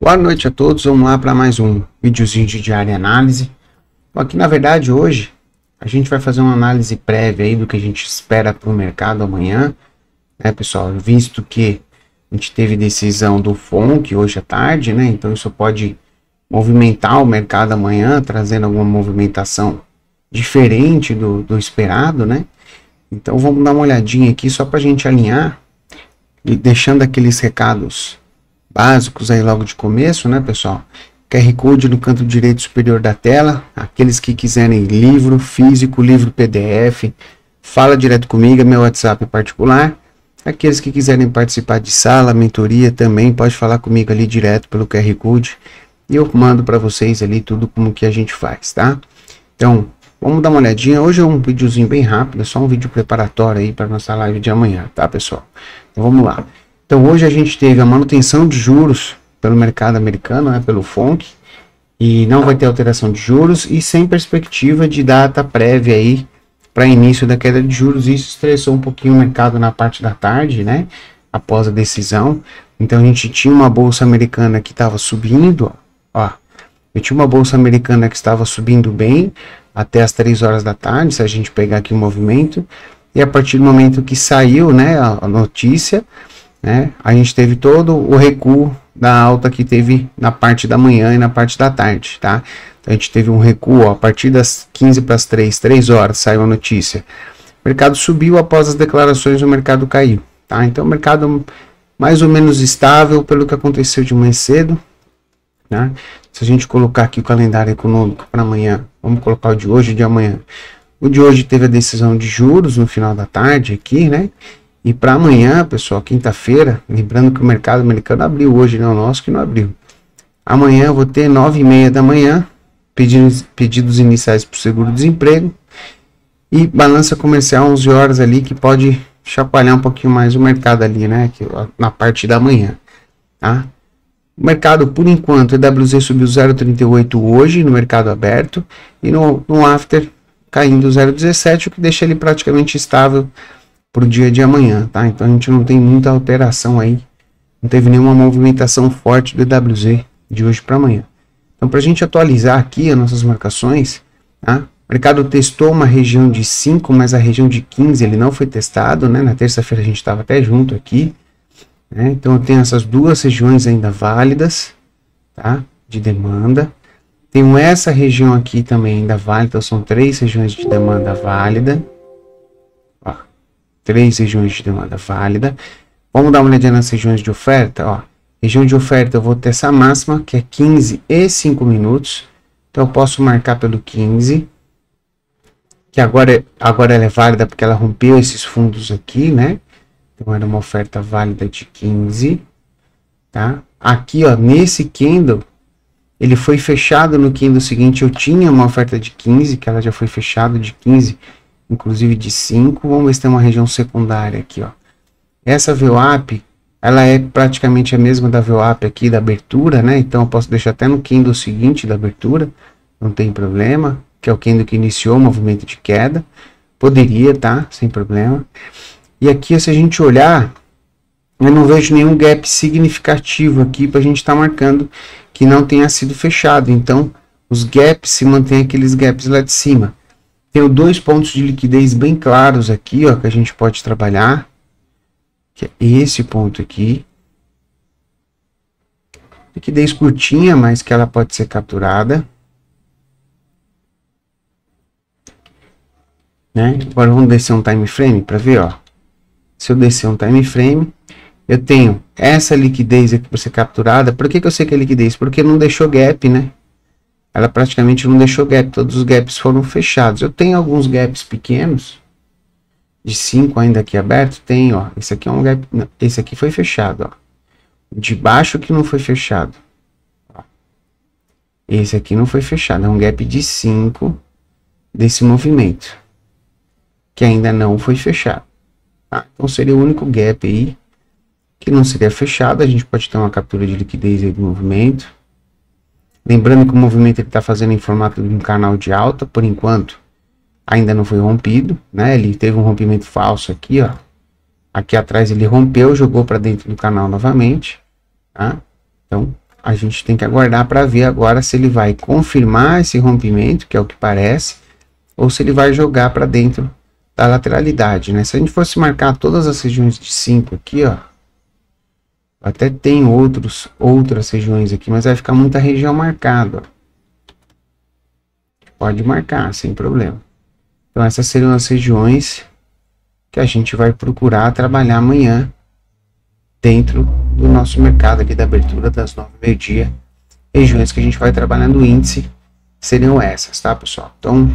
Boa noite a todos, vamos lá para mais um videozinho de diária análise. Aqui na verdade hoje a gente vai fazer uma análise prévia aí do que a gente espera para o mercado amanhã, né pessoal, visto que a gente teve decisão do FONC hoje à tarde, né, então isso pode movimentar o mercado amanhã, trazendo alguma movimentação diferente do, do esperado, né, então vamos dar uma olhadinha aqui só para a gente alinhar e deixando aqueles recados básicos aí logo de começo, né, pessoal? QR Code no canto direito superior da tela. Aqueles que quiserem livro físico, livro PDF, fala direto comigo, é meu WhatsApp particular. Aqueles que quiserem participar de sala, mentoria também, pode falar comigo ali direto pelo QR Code. E eu mando para vocês ali tudo como que a gente faz, tá? Então, vamos dar uma olhadinha. Hoje é um videozinho bem rápido, é só um vídeo preparatório aí para nossa live de amanhã, tá, pessoal? Então vamos lá. Então hoje a gente teve a manutenção de juros pelo mercado americano, né, pelo FONC, e não vai ter alteração de juros e sem perspectiva de data prévia aí para início da queda de juros. Isso estressou um pouquinho o mercado na parte da tarde, né, após a decisão. Então a gente tinha uma bolsa americana que estava subindo, ó, eu tinha uma bolsa americana que estava subindo bem até as 3 horas da tarde, se a gente pegar aqui o movimento, e a partir do momento que saiu, né, a notícia, né, a gente teve todo o recuo da alta que teve na parte da manhã e na parte da tarde, tá? Então, a gente teve um recuo ó, a partir das 15 para as 3, 3 horas saiu a notícia. O mercado subiu após as declarações, o mercado caiu, tá? Então, o mercado mais ou menos estável pelo que aconteceu de manhã cedo, né? Se a gente colocar aqui o calendário econômico para amanhã, vamos colocar o de hoje e de amanhã. O de hoje teve a decisão de juros no final da tarde aqui, né? E para amanhã, pessoal, quinta-feira, lembrando que o mercado americano abriu hoje, não né? o nosso que não abriu. Amanhã eu vou ter nove e meia da manhã, pedidos, pedidos iniciais para o seguro-desemprego e balança comercial 11 horas ali que pode chacoalhar um pouquinho mais o mercado ali, né? Que, na parte da manhã, tá? O mercado, por enquanto, EWZ subiu 0,38 hoje no mercado aberto e no, no after caindo 0,17, o que deixa ele praticamente estável para o dia de amanhã, tá? Então a gente não tem muita alteração aí, não teve nenhuma movimentação forte do EWZ de hoje para amanhã. Então para a gente atualizar aqui as nossas marcações, tá? O mercado testou uma região de 5, mas a região de 15 ele não foi testado, né? Na terça-feira a gente estava até junto aqui, né? Então eu tenho essas duas regiões ainda válidas, tá? De demanda. Tenho essa região aqui também ainda válida, então são três regiões de demanda válida três regiões de demanda válida. Vamos dar uma olhadinha nas regiões de oferta, ó. Região de oferta eu vou ter essa máxima, que é 15 e 5 minutos. Então eu posso marcar pelo 15, que agora, agora ela é válida porque ela rompeu esses fundos aqui, né? Então era uma oferta válida de 15, tá? Aqui, ó, nesse candle, ele foi fechado no candle seguinte, eu tinha uma oferta de 15, que ela já foi fechada de 15 inclusive de 5. Vamos ver se tem uma região secundária aqui, ó. Essa VWAP, ela é praticamente a mesma da VWAP aqui da abertura, né? Então eu posso deixar até no candle seguinte da abertura, não tem problema, que é o candle que iniciou o movimento de queda. Poderia, tá? Sem problema. E aqui, se a gente olhar, eu não vejo nenhum gap significativo aqui para a gente estar tá marcando que não tenha sido fechado. Então, os gaps se mantêm aqueles gaps lá de cima. Tenho dois pontos de liquidez bem claros aqui, ó, que a gente pode trabalhar. Que é esse ponto aqui. Liquidez curtinha, mas que ela pode ser capturada. Né? Agora vamos descer um time frame para ver, ó. Se eu descer um time frame, eu tenho essa liquidez aqui para ser capturada. Por que, que eu sei que é liquidez? Porque não deixou gap, né? Ela praticamente não deixou gap, todos os gaps foram fechados. Eu tenho alguns gaps pequenos, de 5 ainda aqui aberto, tem, ó, esse aqui é um gap, não, esse aqui foi fechado, ó. De baixo que não foi fechado. Esse aqui não foi fechado, é um gap de 5 desse movimento, que ainda não foi fechado. Tá? Então seria o único gap aí que não seria fechado, a gente pode ter uma captura de liquidez aí do movimento, Lembrando que o movimento está fazendo em formato de um canal de alta, por enquanto ainda não foi rompido, né? Ele teve um rompimento falso aqui, ó. Aqui atrás ele rompeu, jogou para dentro do canal novamente, tá? Então, a gente tem que aguardar para ver agora se ele vai confirmar esse rompimento, que é o que parece, ou se ele vai jogar para dentro da lateralidade, né? Se a gente fosse marcar todas as regiões de 5 aqui, ó, até tem outros, outras regiões aqui, mas vai ficar muita região marcada. Pode marcar, sem problema. Então essas seriam as regiões que a gente vai procurar trabalhar amanhã dentro do nosso mercado aqui da abertura das nove meio-dia. Regiões que a gente vai trabalhar no índice seriam essas, tá, pessoal? Então,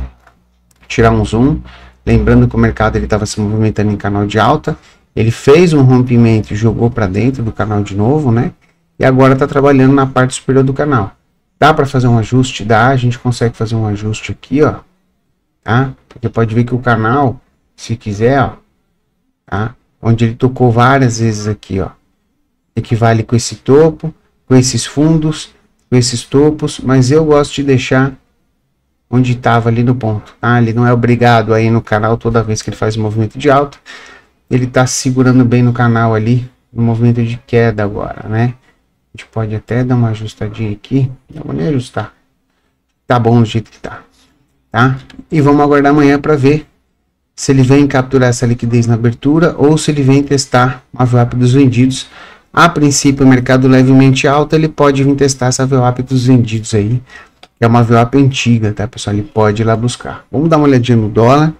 tirar um zoom. Lembrando que o mercado ele estava se movimentando em canal de alta. Ele fez um rompimento e jogou para dentro do canal de novo, né? E agora está trabalhando na parte superior do canal. Dá para fazer um ajuste? Dá. A gente consegue fazer um ajuste aqui, ó. Tá? Porque pode ver que o canal, se quiser, ó, tá? Onde ele tocou várias vezes aqui, ó. Equivale com esse topo, com esses fundos, com esses topos, mas eu gosto de deixar onde estava ali no ponto, tá? Ele não é obrigado aí no canal toda vez que ele faz movimento de alta. Ele tá segurando bem no canal ali, no movimento de queda agora, né? A gente pode até dar uma ajustadinha aqui. Vamos nem ajustar. Tá bom do jeito que tá. Tá? E vamos aguardar amanhã para ver se ele vem capturar essa liquidez na abertura ou se ele vem testar uma VWAP dos vendidos. A princípio, o mercado levemente alto, ele pode vir testar essa VWAP dos vendidos aí, que é uma VWAP antiga, tá, pessoal? Ele pode ir lá buscar. Vamos dar uma olhadinha no dólar,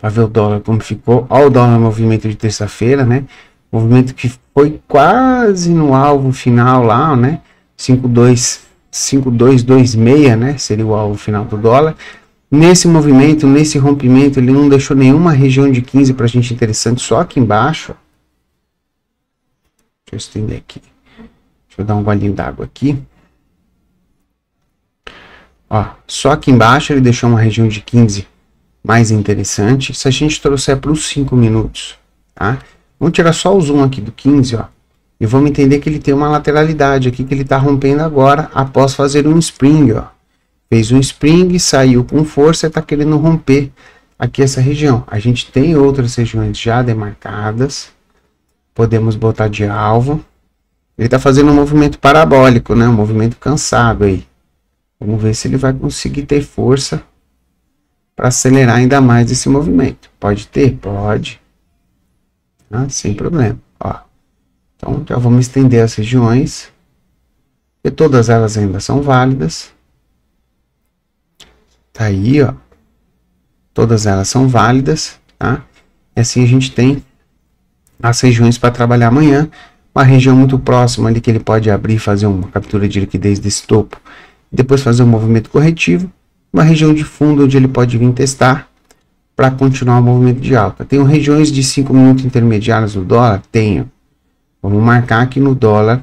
para ver o dólar como ficou. Olha o dólar movimento de terça-feira, né? Movimento que foi quase no alvo final lá, né? 5226, né? Seria o alvo final do dólar. Nesse movimento, nesse rompimento, ele não deixou nenhuma região de 15 para a gente interessante, só aqui embaixo. Deixa eu estender aqui. Deixa eu dar um golinho d'água aqui. Ó, só aqui embaixo ele deixou uma região de 15 mais interessante. Se a gente trouxer para os 5 minutos, tá? Vamos tirar só o zoom aqui do 15, ó. E vamos entender que ele tem uma lateralidade aqui que ele está rompendo agora após fazer um spring, ó fez um spring, saiu com força e está querendo romper aqui essa região. A gente tem outras regiões já demarcadas, podemos botar de alvo. Ele está fazendo um movimento parabólico, né? Um movimento cansado aí. Vamos ver se ele vai conseguir ter força para acelerar ainda mais esse movimento. Pode ter? Pode. Ah, sem problema. Ó. Então, já vamos estender as regiões. E todas elas ainda são válidas. Tá aí, ó. Todas elas são válidas, tá? E assim a gente tem as regiões para trabalhar amanhã. Uma região muito próxima ali que ele pode abrir e fazer uma captura de liquidez desse topo. Depois fazer um movimento corretivo. Uma região de fundo onde ele pode vir testar para continuar o movimento de alta. Tenho regiões de 5 minutos intermediárias no dólar? Tenho. Vamos marcar aqui no dólar.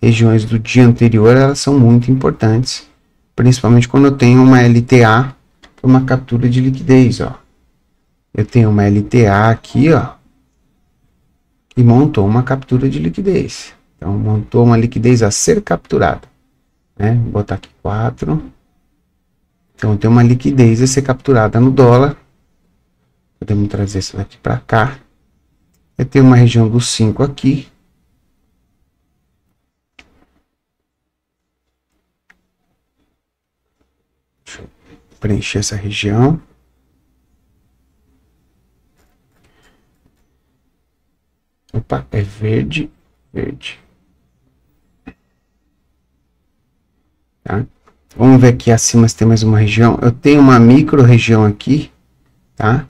Regiões do dia anterior, elas são muito importantes principalmente quando eu tenho uma LTA uma captura de liquidez, ó. Eu tenho uma LTA aqui, ó, e montou uma captura de liquidez. Então, montou uma liquidez a ser capturada, né? Vou botar aqui 4. Então, tem uma liquidez a ser capturada no dólar. Podemos trazer isso daqui para cá. Eu tenho uma região do 5 aqui, preencher essa região. Opa, é verde, verde. Tá? Vamos ver aqui acima se tem mais uma região. Eu tenho uma micro região aqui, tá?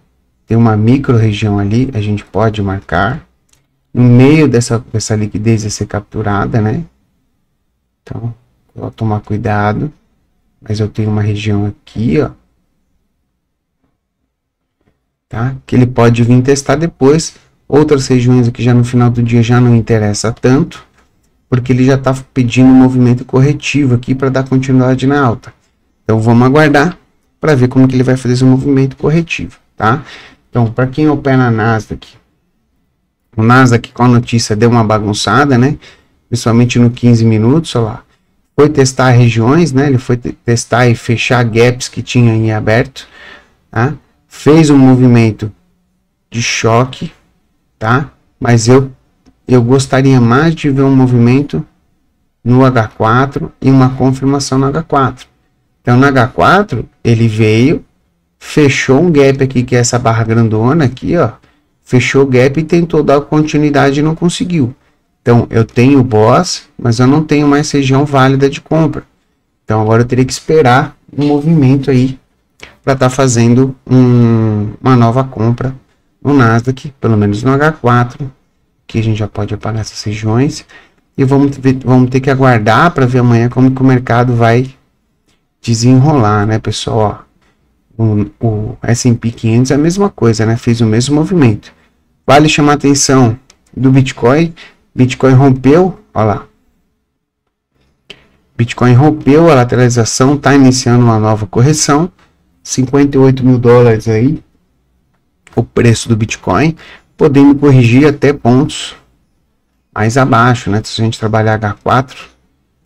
Tem uma micro região ali, a gente pode marcar. No meio dessa, dessa liquidez a ser capturada, né? Então, vou tomar cuidado. Mas eu tenho uma região aqui, ó. Tá? Que ele pode vir testar depois. Outras regiões aqui já no final do dia já não interessa tanto. Porque ele já está pedindo um movimento corretivo aqui para dar continuidade na alta. Então vamos aguardar para ver como que ele vai fazer esse movimento corretivo, tá? Então, para quem opera na Nasdaq, o Nasdaq com a notícia deu uma bagunçada, né? Principalmente no 15 minutos, olha lá foi testar regiões, né? Ele foi testar e fechar gaps que tinha em aberto, tá? Fez um movimento de choque, tá? Mas eu eu gostaria mais de ver um movimento no H4 e uma confirmação no H4. Então, no H4, ele veio, fechou um gap aqui, que é essa barra grandona aqui, ó. Fechou o gap e tentou dar continuidade e não conseguiu. Então, eu tenho boss, mas eu não tenho mais região válida de compra. Então, agora eu teria que esperar um movimento aí para estar tá fazendo um, uma nova compra no Nasdaq, pelo menos no H4, que a gente já pode apagar essas regiões. E vamos, vamos ter que aguardar para ver amanhã como que o mercado vai desenrolar, né, pessoal? O, o S&P 500 é a mesma coisa, né? Fez o mesmo movimento. Vale chamar a atenção do Bitcoin. Bitcoin rompeu, olha lá. Bitcoin rompeu a lateralização, está iniciando uma nova correção. 58 mil dólares aí, o preço do Bitcoin, podendo corrigir até pontos mais abaixo, né? Se a gente trabalhar H4,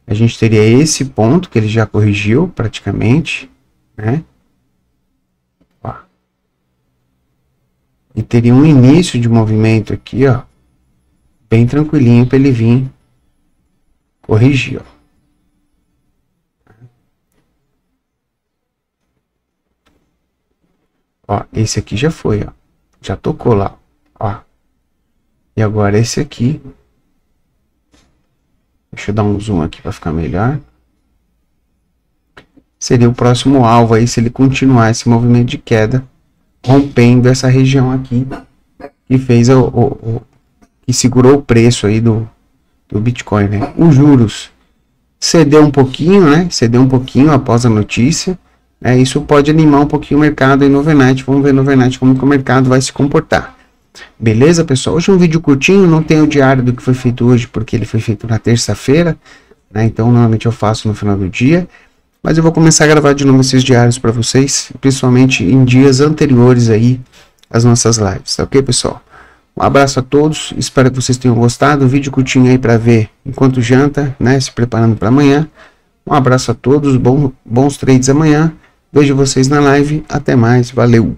a gente teria esse ponto que ele já corrigiu praticamente, né? E teria um início de movimento aqui, ó, bem tranquilinho para ele vir corrigir, ó. Ó, esse aqui já foi, ó. Já tocou lá, ó. E agora esse aqui Deixa eu dar um zoom aqui para ficar melhor. Seria o próximo alvo aí se ele continuar esse movimento de queda, rompendo essa região aqui que fez o, o, o que segurou o preço aí do, do Bitcoin, né? Os juros cedeu um pouquinho, né? Cedeu um pouquinho após a notícia. Né? Isso pode animar um pouquinho o mercado aí no overnight. Vamos ver no overnight como que o mercado vai se comportar. Beleza, pessoal? Hoje é um vídeo curtinho, não tem o diário do que foi feito hoje, porque ele foi feito na terça-feira, né? Então, normalmente eu faço no final do dia. Mas eu vou começar a gravar de novo esses diários para vocês, principalmente em dias anteriores aí às nossas lives, tá ok, pessoal? Um abraço a todos, espero que vocês tenham gostado. Vídeo curtinho aí para ver enquanto janta, né? Se preparando para amanhã. Um abraço a todos, bom, bons trades amanhã. Vejo vocês na live. Até mais, valeu!